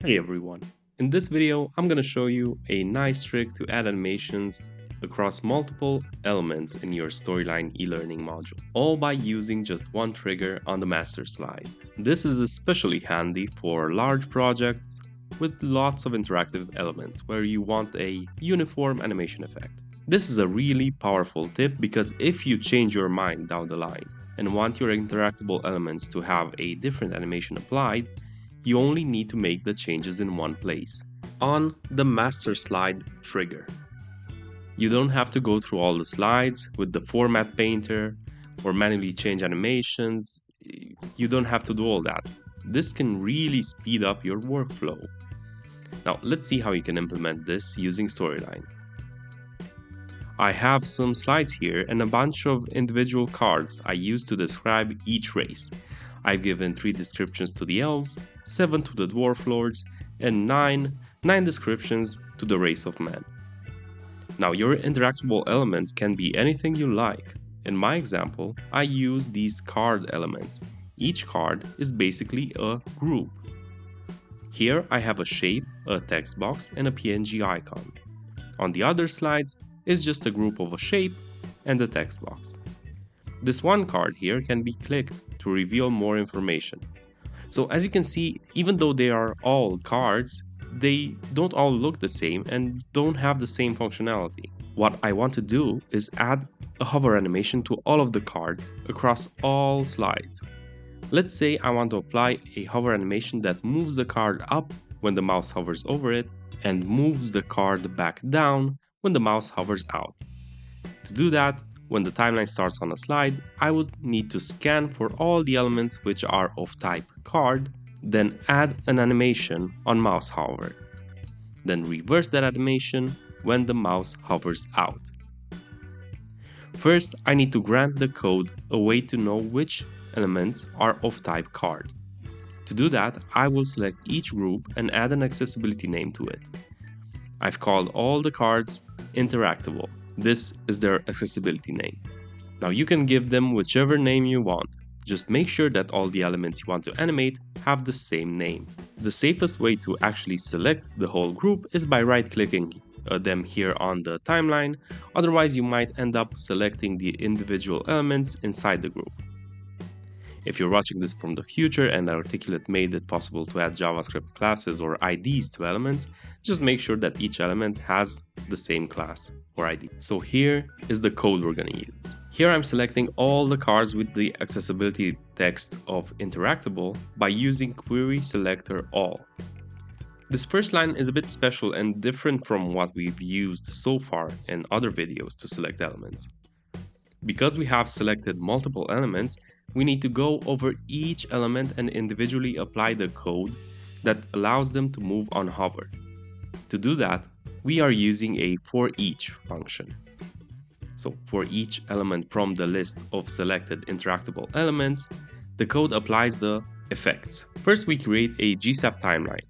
Hey everyone! In this video, I'm going to show you a nice trick to add animations across multiple elements in your Storyline e-learning module, all by using just one trigger on the master slide. This is especially handy for large projects with lots of interactive elements where you want a uniform animation effect. This is a really powerful tip because if you change your mind down the line and want your interactable elements to have a different animation applied, you only need to make the changes in one place, on the master slide trigger. You don't have to go through all the slides with the format painter or manually change animations. You don't have to do all that. This can really speed up your workflow. Now let's see how you can implement this using Storyline. I have some slides here and a bunch of individual cards I use to describe each race. I've given 3 descriptions to the elves, 7 to the dwarf lords, and 9, 9 descriptions to the race of men. Now your interactable elements can be anything you like. In my example, I use these card elements. Each card is basically a group. Here I have a shape, a text box, and a PNG icon. On the other slides is just a group of a shape and a text box. This one card here can be clicked to reveal more information. So as you can see, even though they are all cards, they don't all look the same and don't have the same functionality. What I want to do is add a hover animation to all of the cards across all slides. Let's say I want to apply a hover animation that moves the card up when the mouse hovers over it and moves the card back down when the mouse hovers out. To do that, when the timeline starts on a slide, I would need to scan for all the elements which are of type card, then add an animation on mouse hover. Then reverse that animation when the mouse hovers out. First, I need to grant the code a way to know which elements are of type card. To do that, I will select each group and add an accessibility name to it. I've called all the cards interactable this is their accessibility name. Now you can give them whichever name you want. Just make sure that all the elements you want to animate have the same name. The safest way to actually select the whole group is by right clicking uh, them here on the timeline, otherwise you might end up selecting the individual elements inside the group. If you're watching this from the future and Articulate made it possible to add JavaScript classes or IDs to elements, just make sure that each element has the same class or ID. So here is the code we're going to use. Here I'm selecting all the cards with the accessibility text of interactable by using query selector all. This first line is a bit special and different from what we've used so far in other videos to select elements. Because we have selected multiple elements, we need to go over each element and individually apply the code that allows them to move on hover. To do that, we are using a for each function. So for each element from the list of selected interactable elements, the code applies the effects. First, we create a GSAP timeline.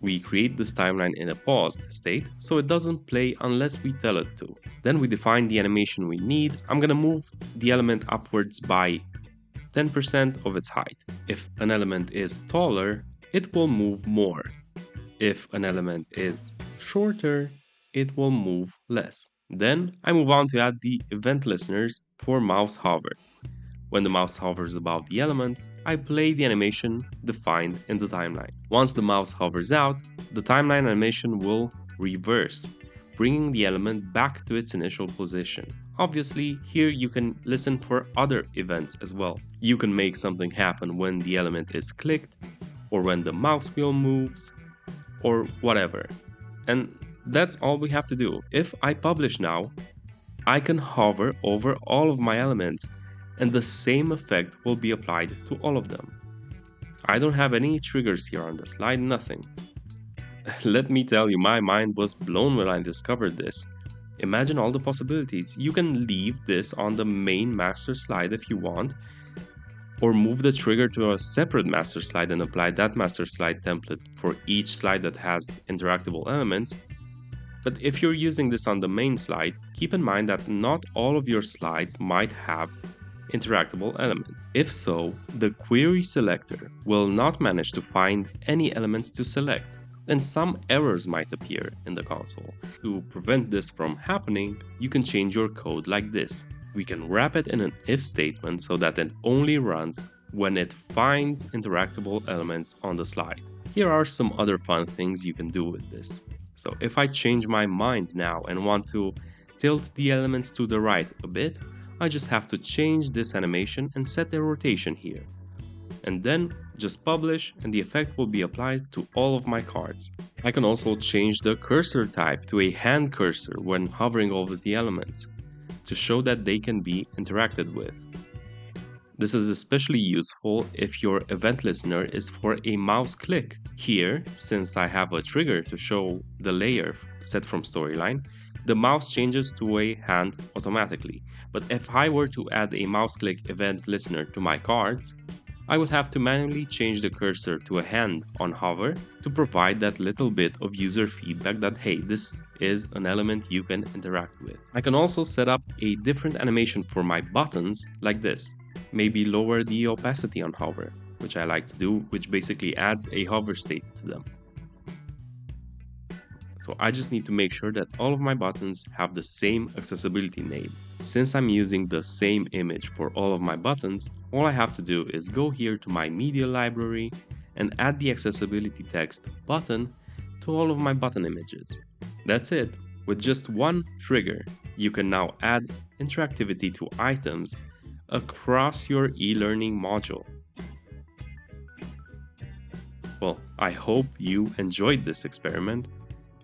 We create this timeline in a paused state, so it doesn't play unless we tell it to. Then we define the animation we need. I'm gonna move the element upwards by 10% of its height. If an element is taller, it will move more. If an element is shorter, it will move less. Then I move on to add the event listeners for mouse hover. When the mouse hovers above the element, I play the animation defined in the timeline. Once the mouse hovers out, the timeline animation will reverse, bringing the element back to its initial position. Obviously, here you can listen for other events as well. You can make something happen when the element is clicked, or when the mouse wheel moves, or whatever. And that's all we have to do. If I publish now, I can hover over all of my elements and the same effect will be applied to all of them. I don't have any triggers here on the slide, nothing. Let me tell you, my mind was blown when I discovered this. Imagine all the possibilities. You can leave this on the main master slide if you want, or move the trigger to a separate master slide and apply that master slide template for each slide that has interactable elements. But if you're using this on the main slide, keep in mind that not all of your slides might have interactable elements. If so, the query selector will not manage to find any elements to select. And some errors might appear in the console. To prevent this from happening, you can change your code like this. We can wrap it in an if statement so that it only runs when it finds interactable elements on the slide. Here are some other fun things you can do with this. So if I change my mind now and want to tilt the elements to the right a bit, I just have to change this animation and set the rotation here. And then just publish and the effect will be applied to all of my cards. I can also change the cursor type to a hand cursor when hovering over the elements to show that they can be interacted with. This is especially useful if your event listener is for a mouse click. Here, since I have a trigger to show the layer set from Storyline, the mouse changes to a hand automatically. But if I were to add a mouse click event listener to my cards, I would have to manually change the cursor to a hand on hover to provide that little bit of user feedback that hey, this is an element you can interact with. I can also set up a different animation for my buttons like this. Maybe lower the opacity on hover, which I like to do, which basically adds a hover state to them. So I just need to make sure that all of my buttons have the same accessibility name. Since I'm using the same image for all of my buttons, all I have to do is go here to my media library and add the accessibility text button to all of my button images. That's it. With just one trigger, you can now add interactivity to items across your e-learning module. Well, I hope you enjoyed this experiment